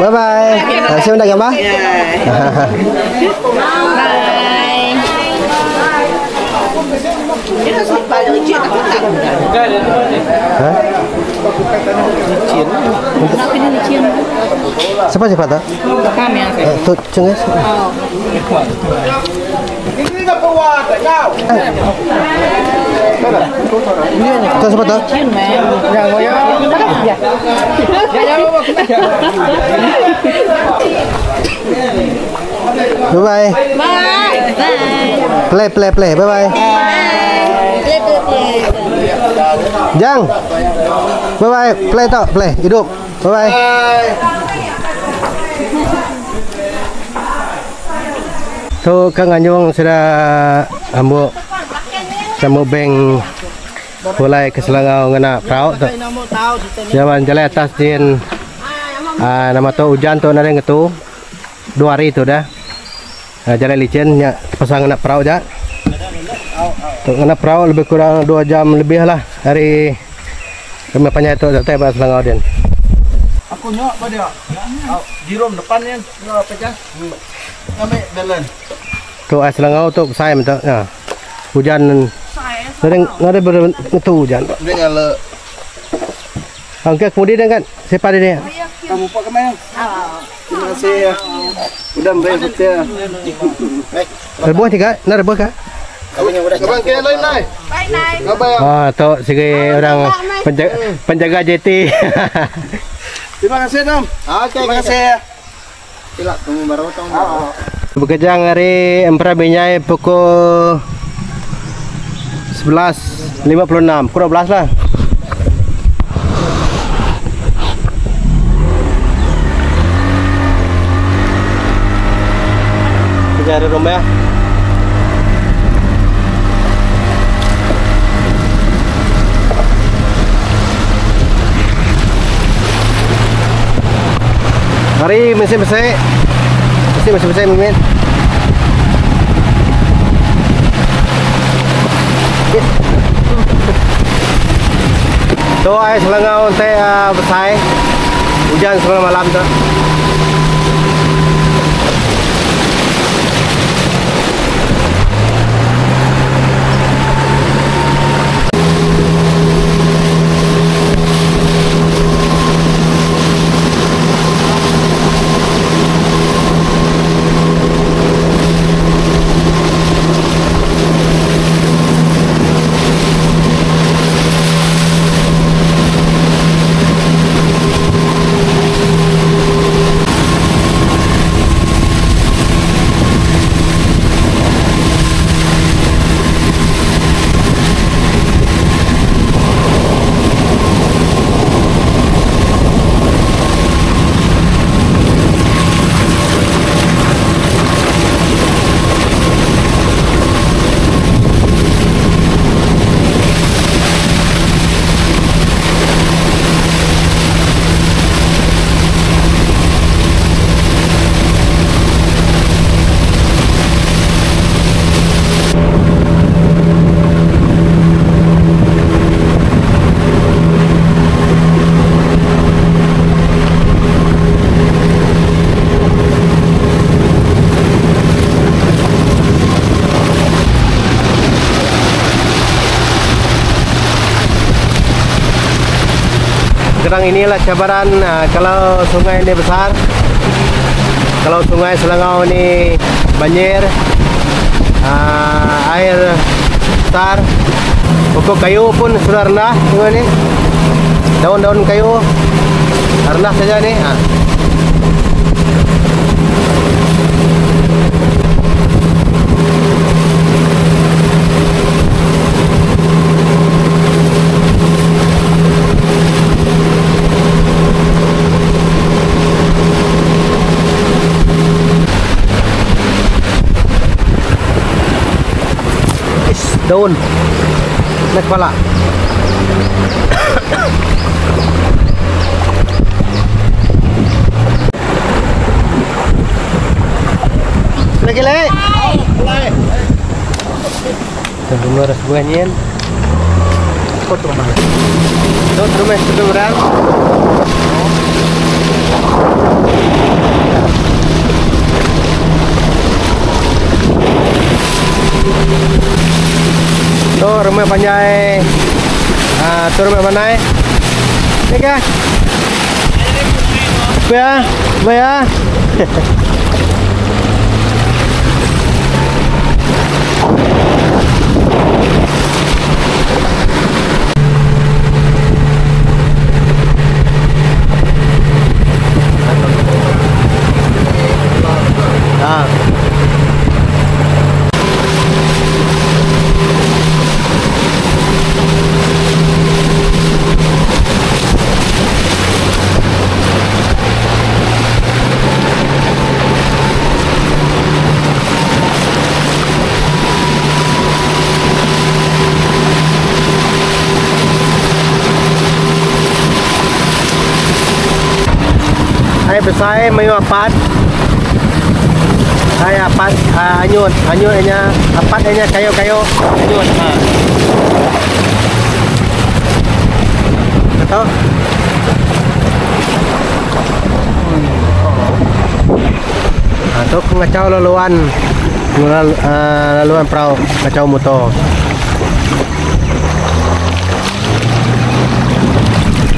Boleh, bye bye. Uh, saya nak gambar. Ha? Siapa siapa tu? Kami yang Eh, cium mem. Ya, ya. Ya. Ya, ya. Bye bye. Bye. Bye. Play play play. Bye bye. Jang. Bye bye. Play tak? Play. Hidup. Bye bye. So Kang Anjung sudah ambil sama bank mulai ke Selangau ngena perahu tu. Jalan jalan atas din ah, nama tu hujan tu nari ngetu dua hari tu dah. Ah, jalan licin nya pasang ngena perahu ja. Tu ngena perahu lebih kurang dua jam lebih lah dari kami panjang tu tak tahu Selangau din. Aku nyok di room depan ni pecah. Hmm. Kami belen. Tu ai Selangau tu saya minta ya. Hujan Nari nari bernetu hujan. Dia ngale. Angkat kemudian kan siapa dia? Kamu pak kemana? Terima kasih ya. Udah mbak setia. Rebuh tiga, nak rebuh kah? Abang kira lain lain. Lain lain. Apa ya? Oh, tu segi orang penjaga, penjaga JT. Terima kasih Dam. Okey. Terima kasih ya. Tidak, tunggu baru tahu. Bekerja hari Emperor Binyai pukul 11.56, kurang 12 lah. Hari rumah ya. Mari mesin-mesin. Mesin mesin-mesin mimin. Tu air selangau teh uh, besar. Hujan semalam malam tu. Sekarang inilah cabaran uh, kalau sungai ini besar. Kalau sungai Selangau ini banjir, uh, air besar, pokok kayu pun sudah rendah tengok ini. Daun-daun kayu rendah saja ni. Uh. daun. Naik kepala. Lagi lagi. Dan rumah ras buah ni kan? Kot rumah dan rumah sudah berang. Thank you rumah panjai. Ah, tu rumah panai. Ni ke? Ya. Ah. besar mayu apat. Ay apat uh, anyut, anyut nya apat nya kayu-kayu anyut. Ha. Betul? Ha, tu ngacau laluan Lal, uh, laluan perahu kacau motor.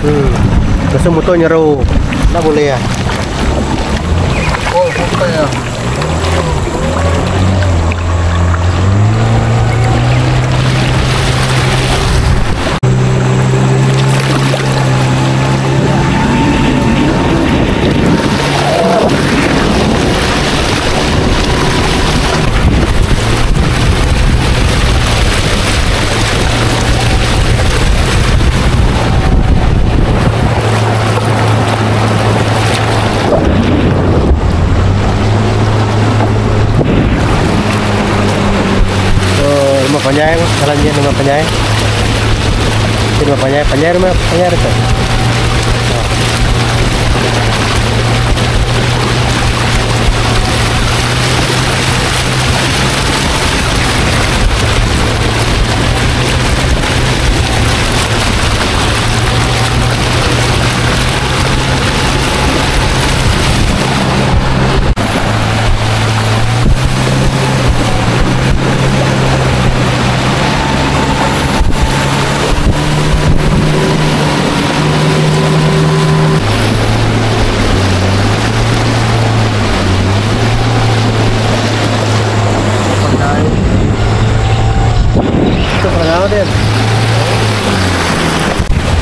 Hmm. Rasa motor nyeru. Tak boleh ya. Oh, apa Ini rumah panjang, dia.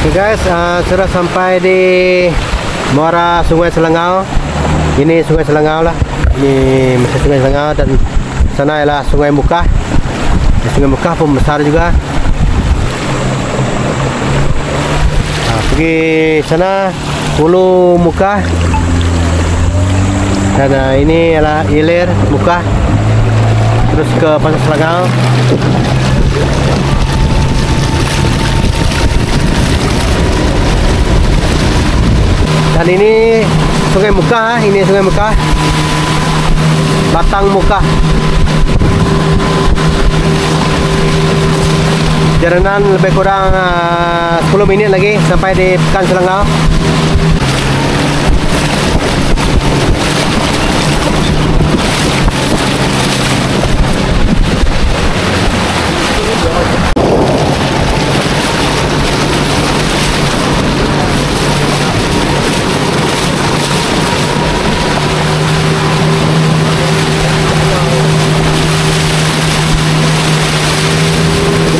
Okay guys, uh, sudah sampai di muara Sungai Selangau. Ini Sungai Selangau lah. Ini masih Sungai Selangau dan sana ialah Sungai Mukah. Sungai Mukah pun besar juga. Ha, pergi sana Hulu Mukah. Dan uh, ini ialah Ilir Mukah. Terus ke Pasar Selangau. Ini Sungai Mekah, ini Sungai Mekah. Batang Mekah. Jalanan lebih kurang uh, 10 minit lagi sampai di Pekan Selangau.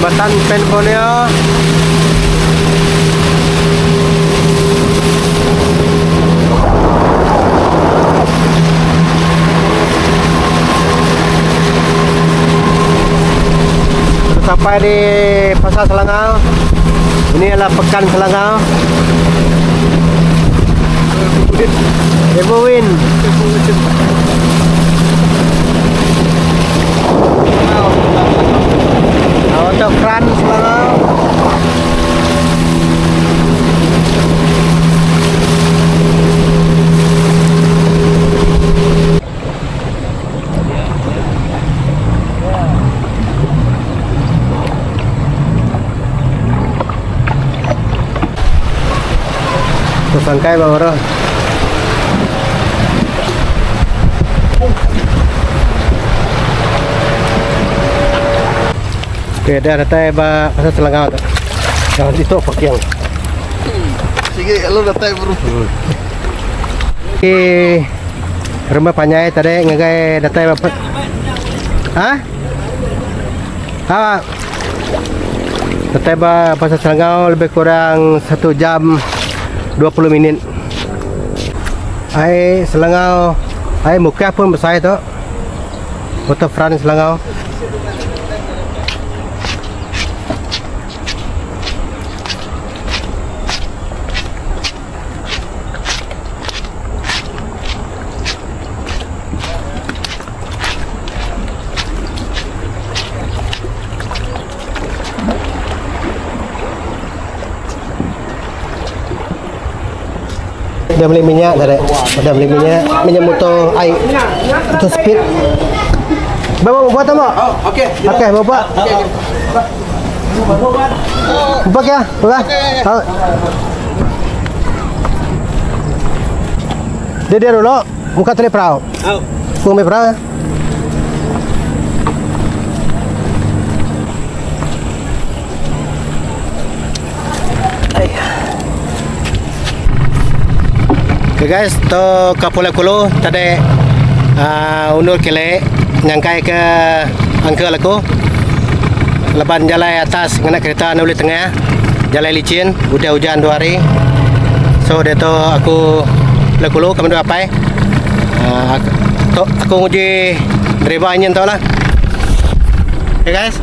Jembatan Penfolio Sudah sampai di Pasar Selangau Ini adalah Pekan Selangau Ibu Win. Nah, untuk kran Selangau Tersangkai bawah Ok, Okay, dah datang ba pasal selangau tu. Yang itu pakiang. Sige, lo datay bro. Di rumah panyai tadi ngagai datang ba Ha? Ha? Datang ba pasal selangau lebih kurang 1 jam 20 minit. Ai selangau ai muka pun besar tu. Waterfront selangau. Dah beli minyak dek. Dah beli minyak, minyak motor air. Itu speed. Bapak mau buat apa? Oh, okey. Okey, bapak. Bapak ya, bapak. Oh. Dia dia dulu. Muka tali perahu. Oh. May perahu. Okay guys, to Kapula Kulu tadi uh, undur kele nyangkai ke angkel aku. Leban jalan atas kena kereta nuli tengah. Jalan licin, udah hujan dua hari. So dia tu aku lekulu kamu dua apa? Uh, aku, aku uji driver ingin tahu lah. Okay guys,